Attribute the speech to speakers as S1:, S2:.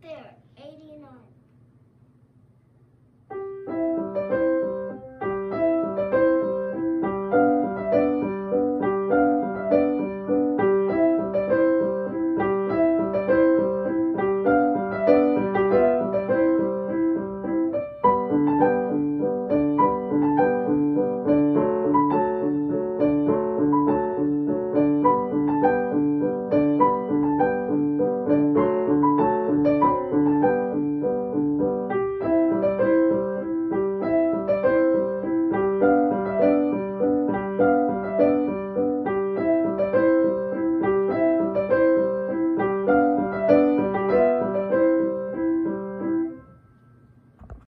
S1: There, 89.